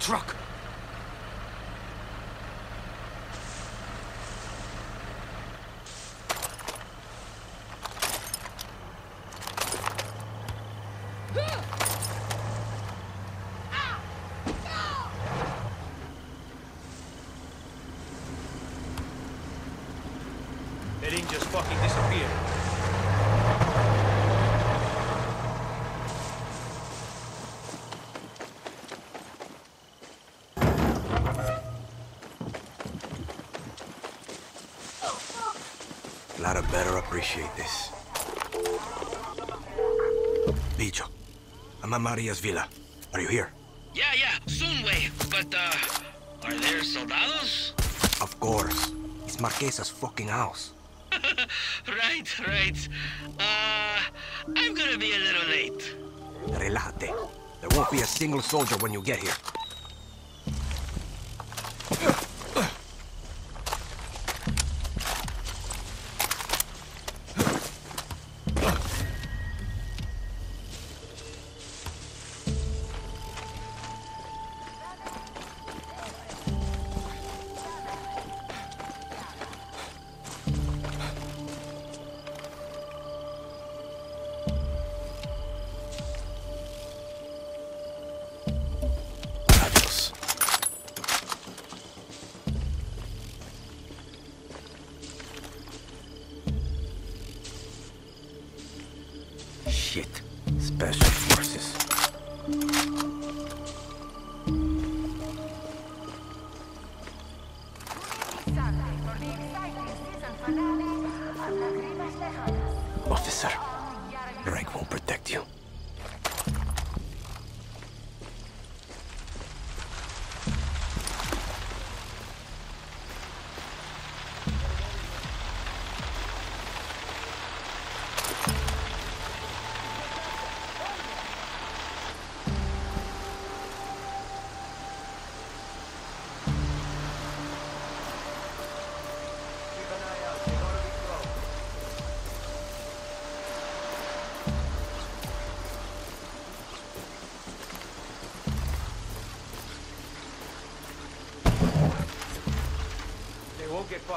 Truck! They didn't just fucking disappear. Lara better appreciate this. Bicho, I'm at Maria's villa. Are you here? Yeah, yeah, soon way. But, uh, are there soldados? Of course. It's Marquesa's fucking house. right, right. Uh, I'm gonna be a little late. Relate. There won't be a single soldier when you get here. They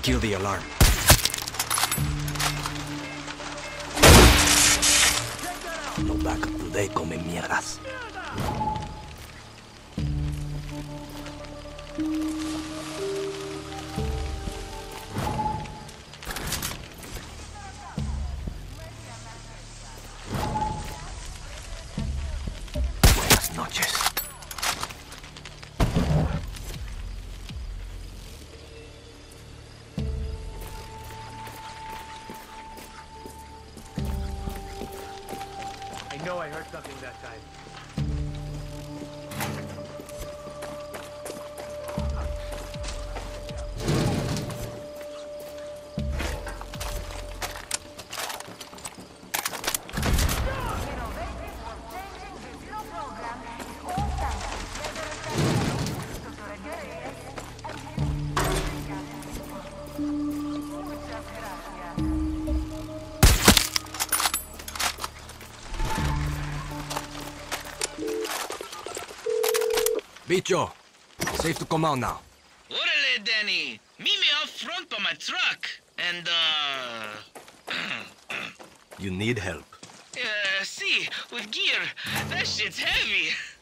kill the alarm. I know I heard something that time. Bicho, safe to come out now. Orale, Danny. Meet me up front by my truck. And, uh... You need help. Uh, see, with gear, that shit's heavy.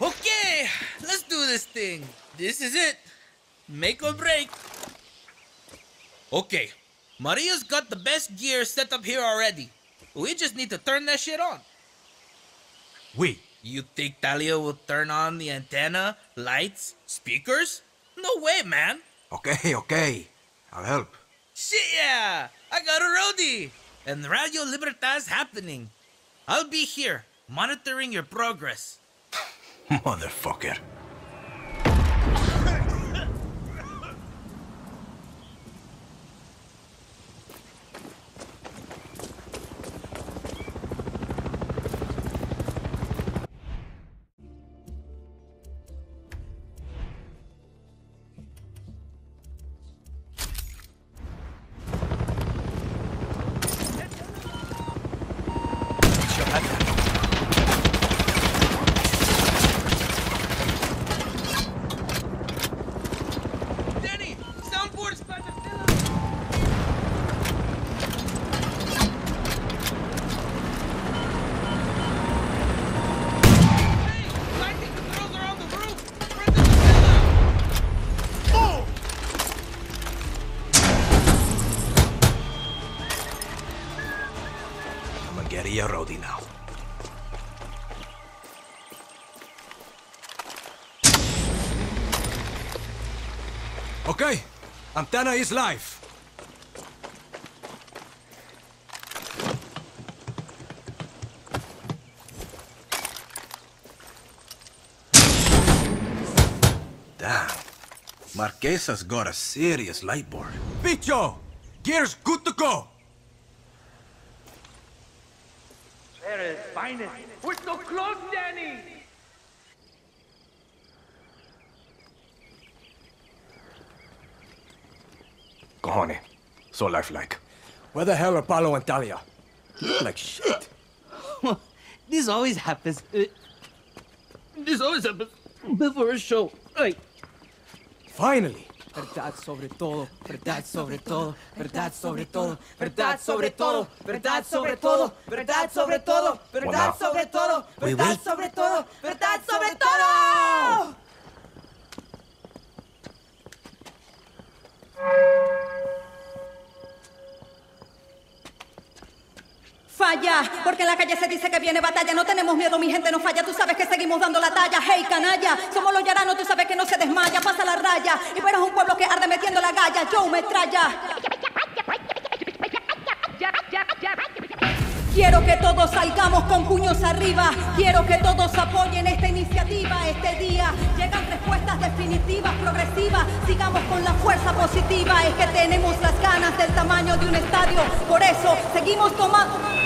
Okay, let's do this thing. This is it. Make or break. Okay, Maria's got the best gear set up here already. We just need to turn that shit on. We. You think Talia will turn on the antenna, lights, speakers? No way, man. Okay, okay. I'll help. Shit, yeah! I got a roadie! And Radio Libertad's happening. I'll be here, monitoring your progress. Motherfucker. Antenna is live. Damn. Marquesa's got a serious light board. Bicho! Gear's good to go! There is finest. We're so close, Danny! Cojones. So lifelike. Where the hell are Paolo and Talia? like shit. This always happens. uh, this always happens before a show. Like, Finally. verdad sobre todo, verdad sobre todo, verdad sobre todo, verdad sobre todo, verdad sobre todo, verdad sobre todo, verdad sobre todo, verdad sobre todo, verdad sobre todo. Porque en la calle se dice que viene batalla. No tenemos miedo, mi gente no falla. Tú sabes que seguimos dando la talla. Hey, canalla, somos los llaranos, tú sabes que no se desmaya. Pasa la raya y verás un pueblo que arde metiendo la galla. Joe Metralla. Quiero que todos salgamos con puños arriba. Quiero que todos apoyen esta iniciativa. Este día llegan respuestas definitivas, progresivas. Sigamos con la fuerza positiva. Es que tenemos las ganas del tamaño de un estadio. Por eso seguimos tomando.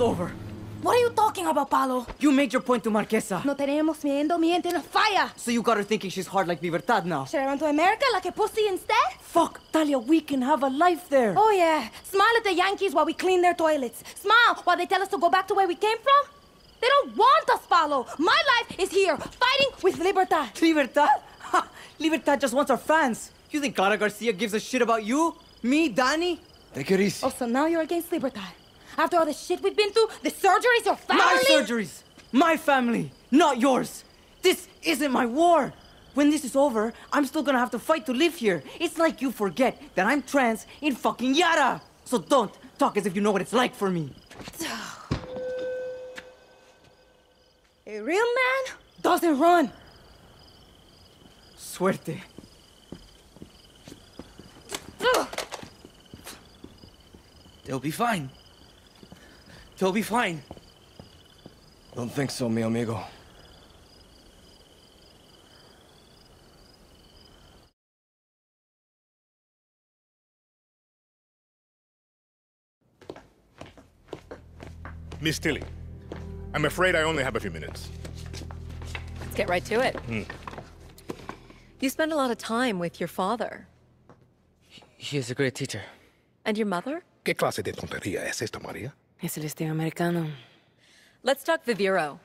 Again. Over. What are you talking about, Paolo? You made your point to Marquesa. No tenemos miedo, mi gente no falla. So you got her thinking she's hard like Libertad now. Should I run to America like a pussy instead? Fuck, Talia, we can have a life there. Oh yeah, smile at the Yankees while we clean their toilets. Smile while they tell us to go back to where we came from. They don't want us, Paolo. My life is here, fighting with Libertad. Libertad? Ha! Libertad just wants our fans. You think Clara Garcia gives a shit about you? Me, Danny? Take it easy. Oh, so now you're against Libertad. After all the shit we've been through, the surgeries, your family. My surgeries! My family, not yours! This isn't my war! When this is over, I'm still gonna have to fight to live here. It's like you forget that I'm trans in fucking Yara! So don't talk as if you know what it's like for me. A real man doesn't run. Suerte. They'll be fine. They'll be fine. Don't think so, mi amigo. Miss Tilly, I'm afraid I only have a few minutes. Let's get right to it. Hmm. You spend a lot of time with your father. He is a great teacher. And your mother? ¿Qué clase de tontería es esta, María? Es el estilo americano. Let's talk Viviro,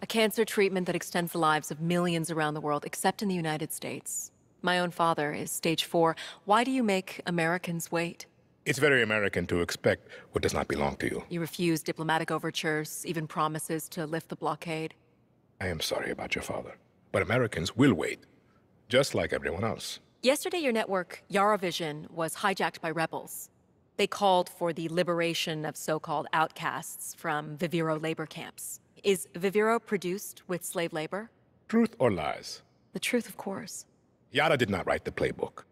a cancer treatment that extends the lives of millions around the world, except in the United States. My own father is stage four. Why do you make Americans wait? It's very American to expect what does not belong to you. You refuse diplomatic overtures, even promises to lift the blockade. I am sorry about your father. But Americans will wait, just like everyone else. Yesterday, your network, Yaravision, was hijacked by rebels. They called for the liberation of so called outcasts from Viviro labor camps. Is Viviro produced with slave labor? Truth or lies? The truth, of course. Yara did not write the playbook.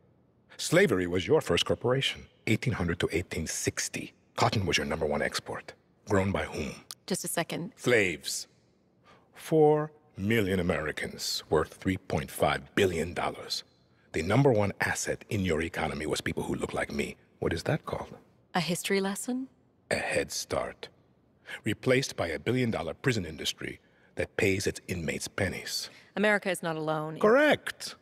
Slavery was your first corporation, 1800 to 1860. Cotton was your number one export. Grown by whom? Just a second. Slaves. Four million Americans worth $3.5 billion. The number one asset in your economy was people who looked like me. What is that called? A history lesson? A head start. Replaced by a billion dollar prison industry that pays its inmates pennies. America is not alone. Correct.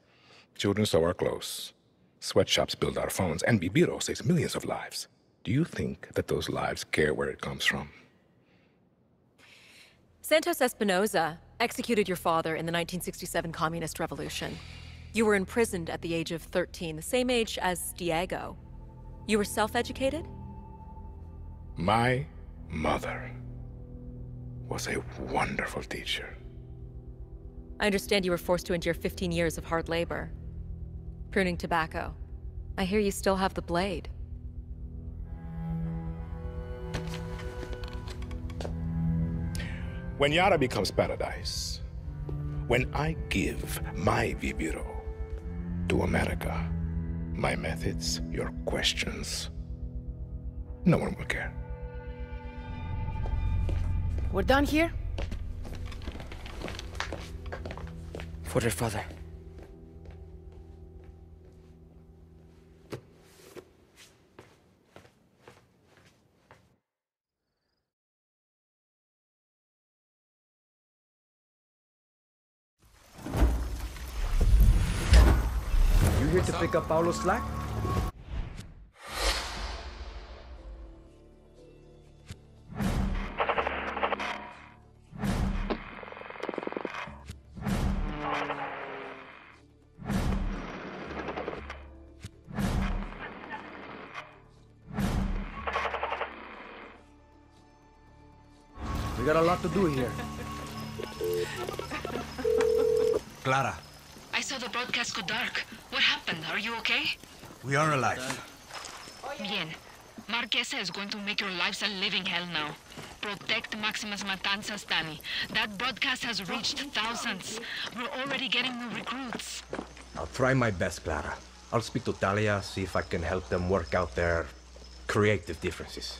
Children sew our clothes. Sweatshops build our phones. And Viviro saves millions of lives. Do you think that those lives care where it comes from? Santos Espinosa executed your father in the 1967 Communist Revolution. You were imprisoned at the age of 13, the same age as Diego. You were self educated? My mother was a wonderful teacher. I understand you were forced to endure 15 years of hard labor. Pruning tobacco. I hear you still have the blade. When Yara becomes paradise, when I give my Viviro to America, my methods, your questions, no one will care. We're done here? For their father. Pick up Paolo's slack? We got a lot to do here. Clara, I saw the broadcast go dark. What happened? Are you okay? we are alive. Bien. Marquesa is going to make your lives a living hell now. Protect Máximas Matanzas, Danny. That broadcast has reached thousands. We're already getting new recruits. I'll try my best, Clara. I'll speak to Talia, see if I can help them work out their creative differences.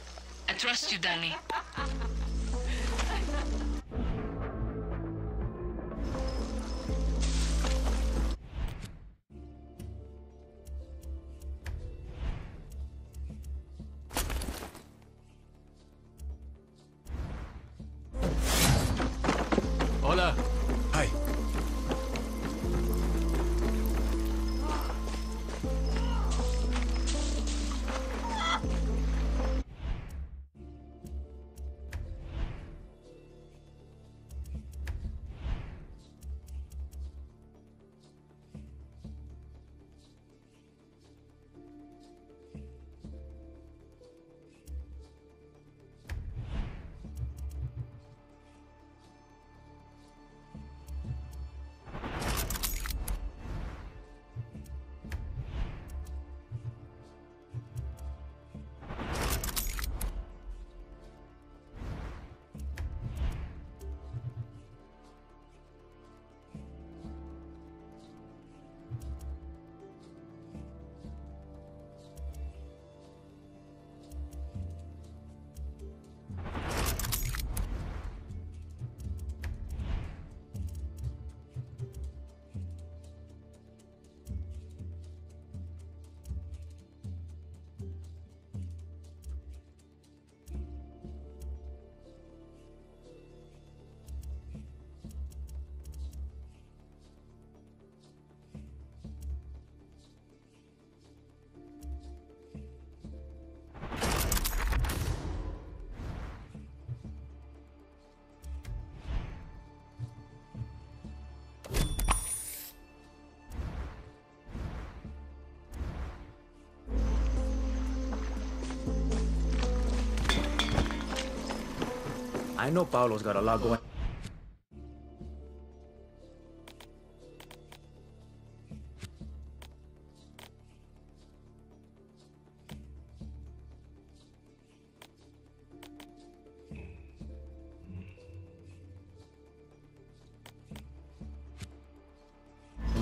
I trust you, Danny. I know Paolo's got a lot going.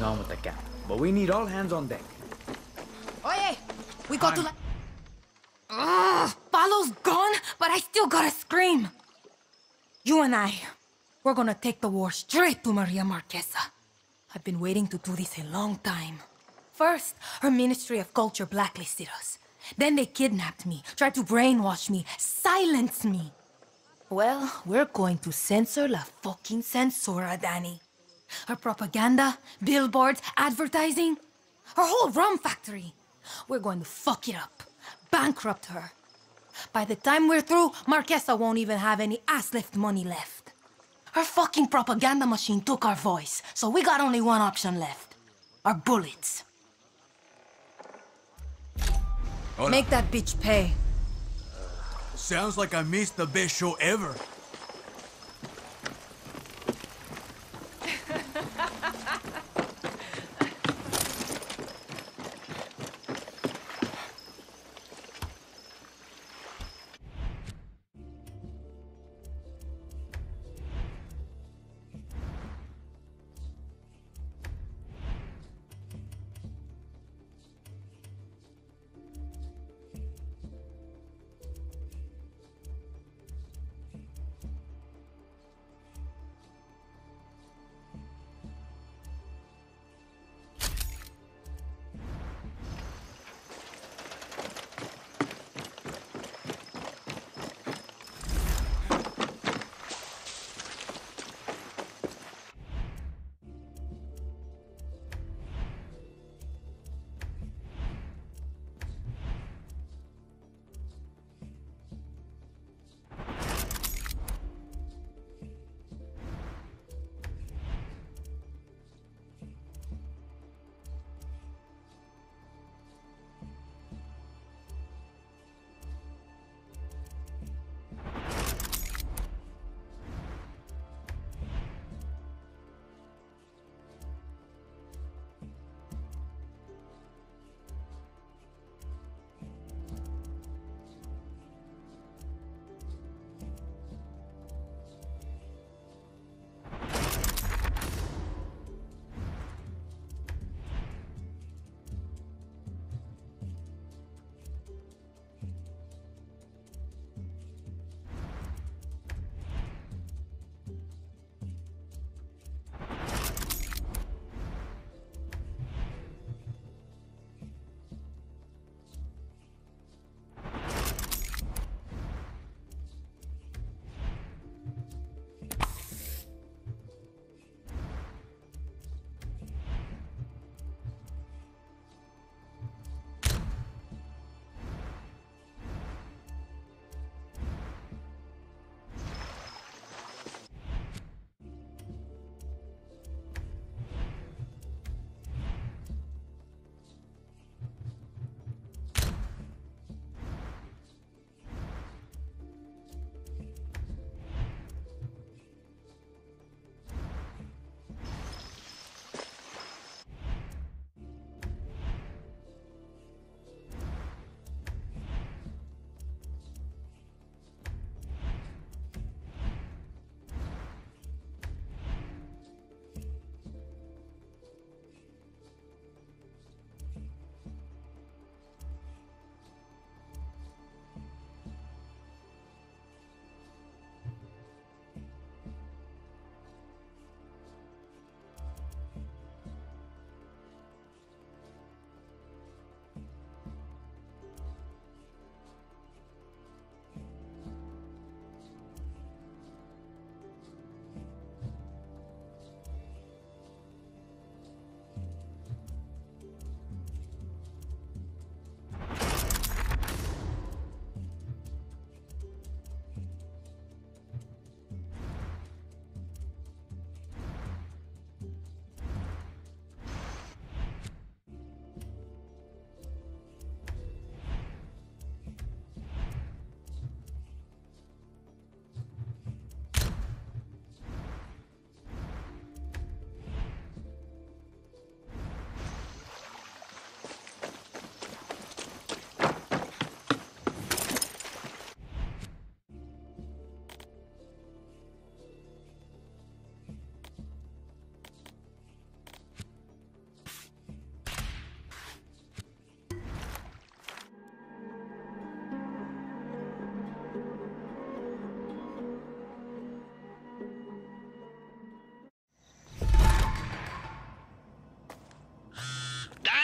on with the cap. But we need all hands on deck. Oye, we got to. Ugh, Paolo's gone, but I still gotta scream. You and I, we're gonna take the war straight to Maria Marquesa. I've been waiting to do this a long time. First, her Ministry of Culture blacklisted us. Then they kidnapped me, tried to brainwash me, silence me. Well, we're going to censor la fucking censora, Danny. Her propaganda, billboards, advertising, her whole rum factory. We're going to fuck it up, bankrupt her. By the time we're through, Marquesa won't even have any ass lift money left. Her fucking propaganda machine took our voice, so we got only one option left. Our bullets. Make that bitch pay. Sounds like I missed the best show ever.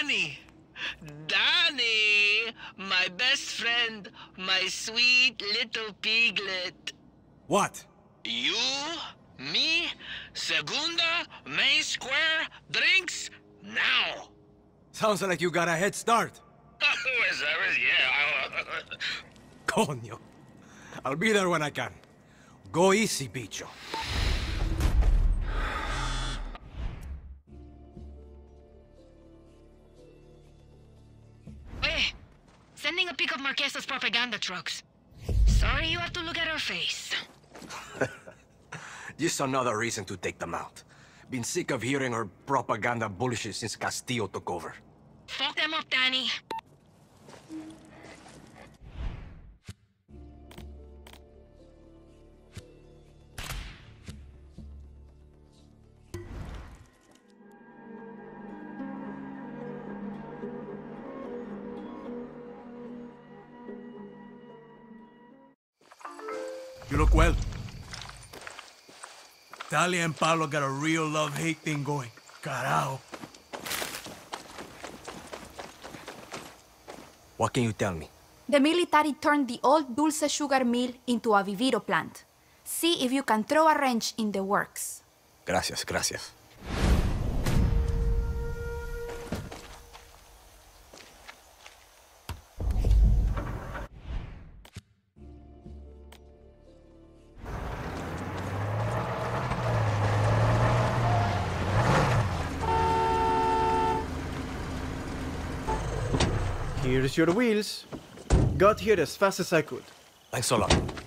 Danny! Danny! My best friend, my sweet little piglet. What? You, me, Segunda, Main Square, drinks, now! Sounds like you got a head start. Yeah. Coño. I'll be there when I can. Go easy, bicho. Sending a pic of Marquesa's propaganda trucks. Sorry you have to look at her face. Just another reason to take them out. Been sick of hearing her propaganda bullshit since Castillo took over. Fuck them up, Danny. You look well. Talia and Paolo got a real love-hate thing going. Carajo. What can you tell me? The military turned the old Dulce sugar mill into a Viviro plant. See if you can throw a wrench in the works. Gracias, gracias. Here's your wheels. Got here as fast as I could. Thanks a lot.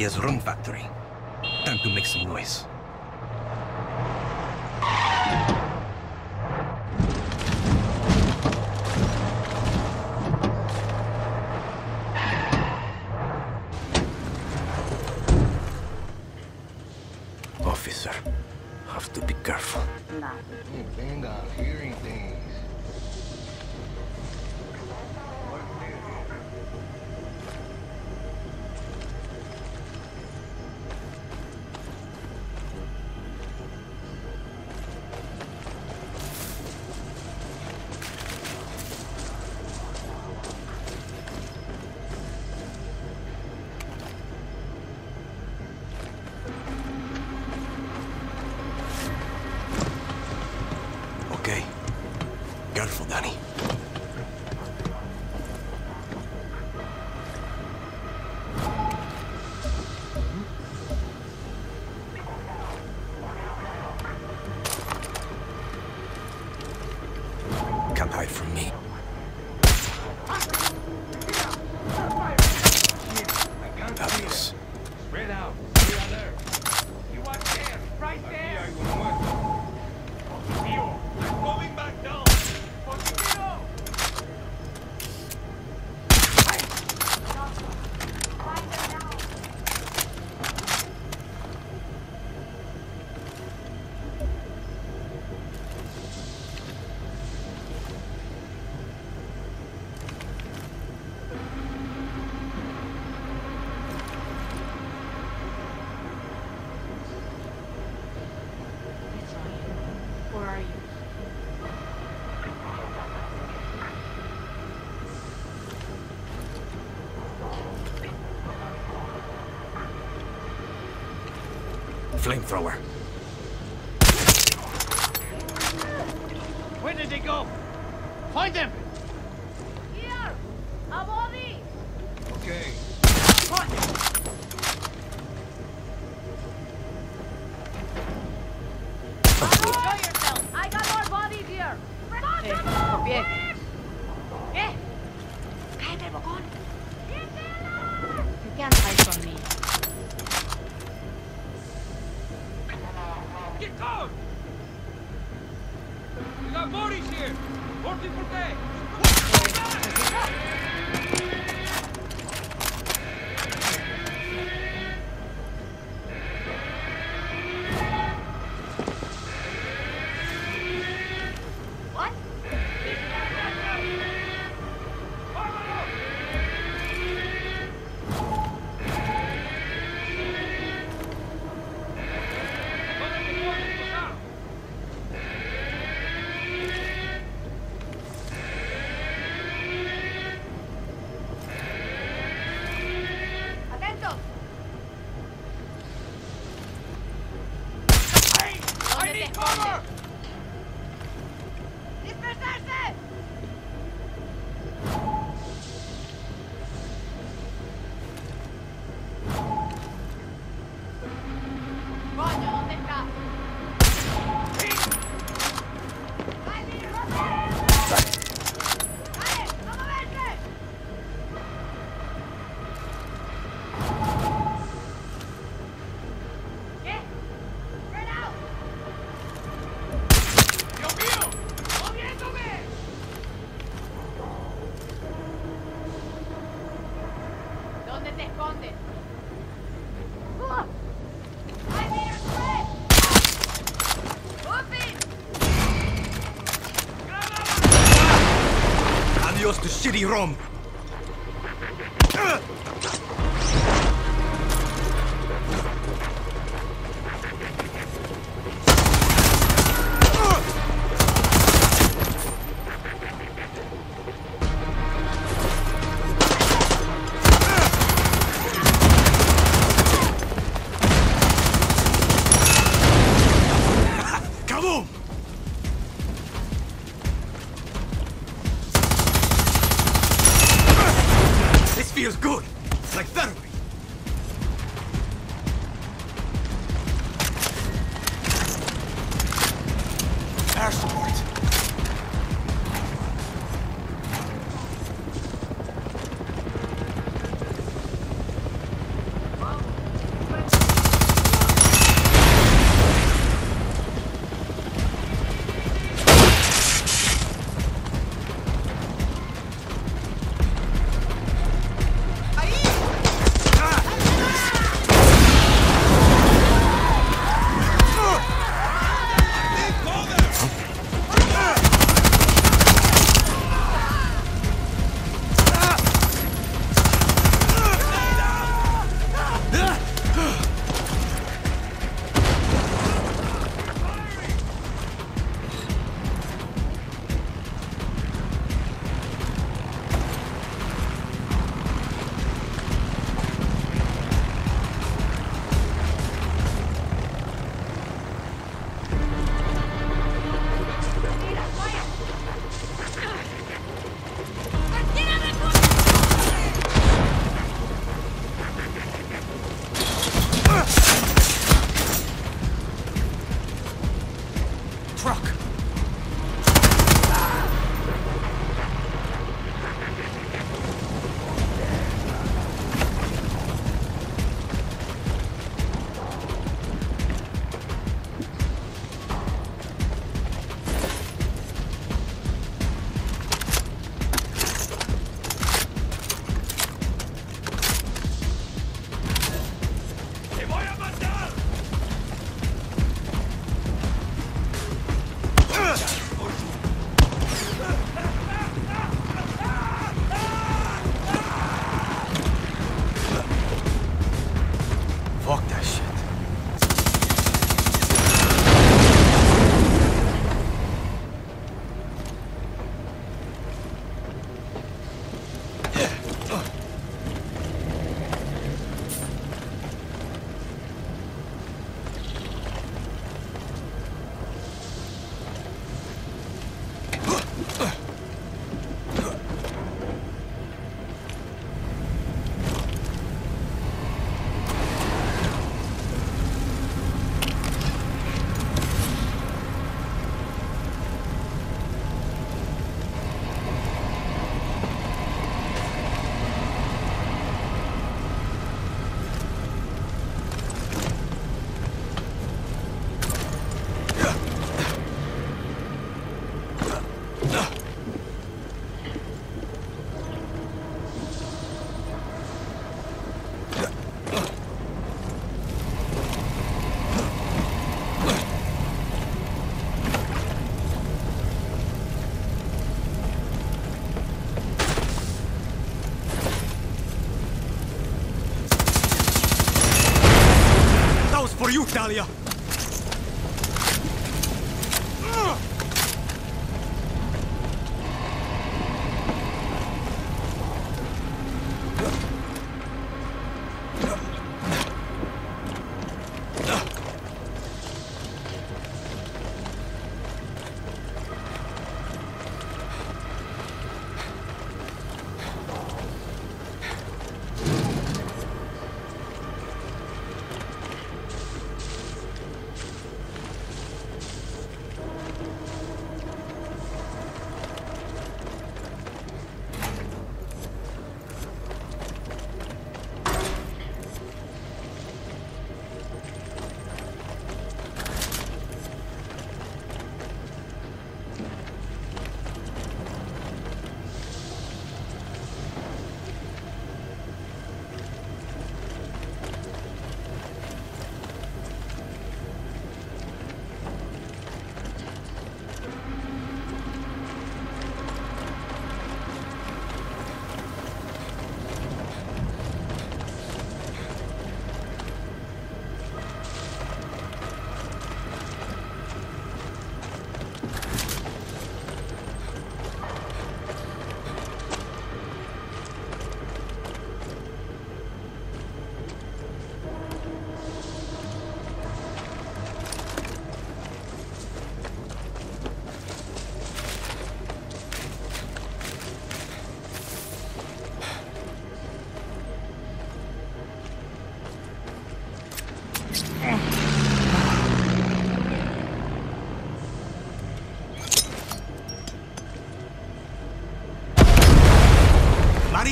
Maria's Rum Flamethrower. Where did they go? Find them! ¿Dónde te Adios to Air you, Talia!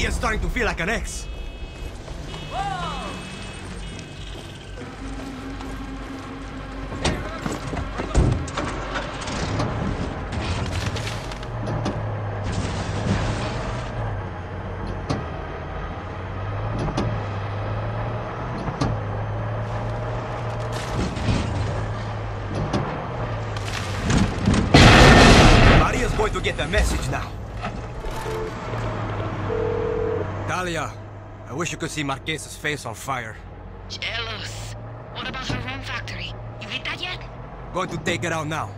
Maria's starting to feel like an ex. See Marquesa's face on fire. Jealous. What about her rum factory? You hit that yet? Going to take it out now.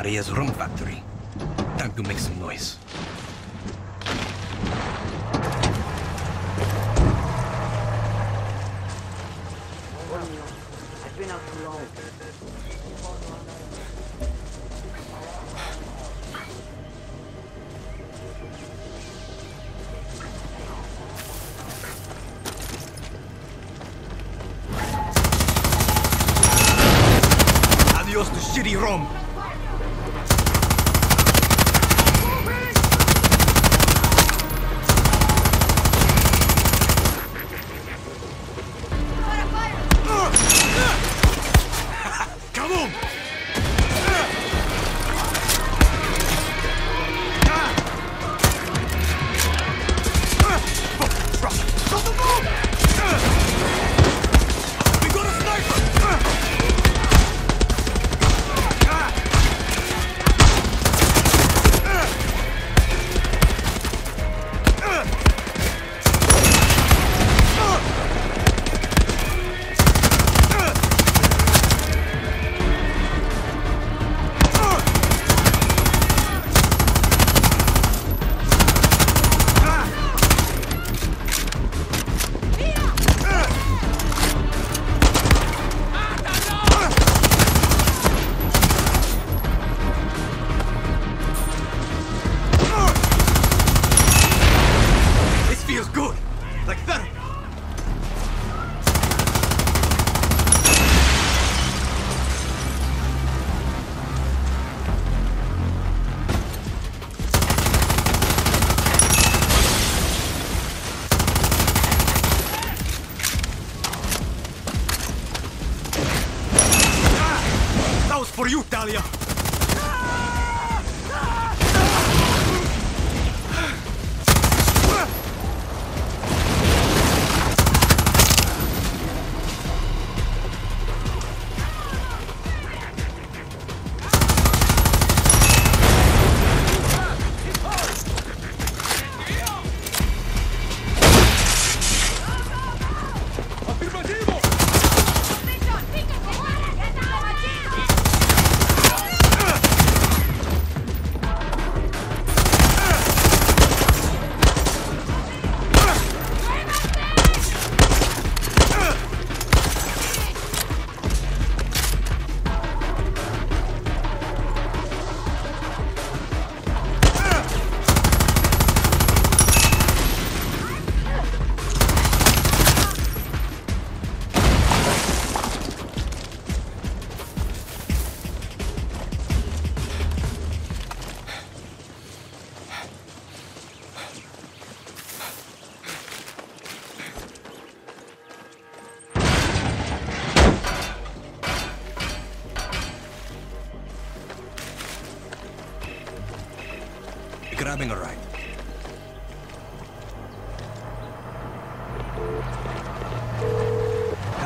Maria's rum factory. Time to make some noise.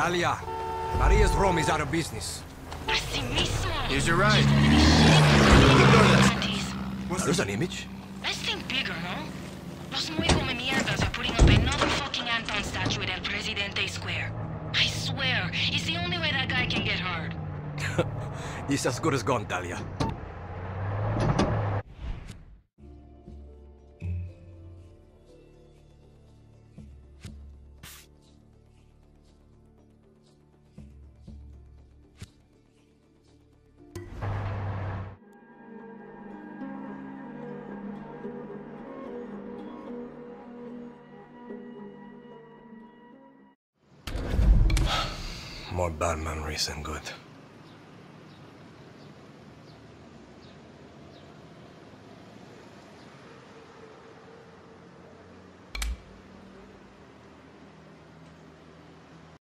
Talia, Maria's room is out of business. Here's your ride. There's an image. Let's think bigger, no? Los muy come mierdas are putting up another fucking Anton statue at El Presidente Square. I swear, it's the only way that guy can get hurt. It's as good as gone, Talia. Bad good.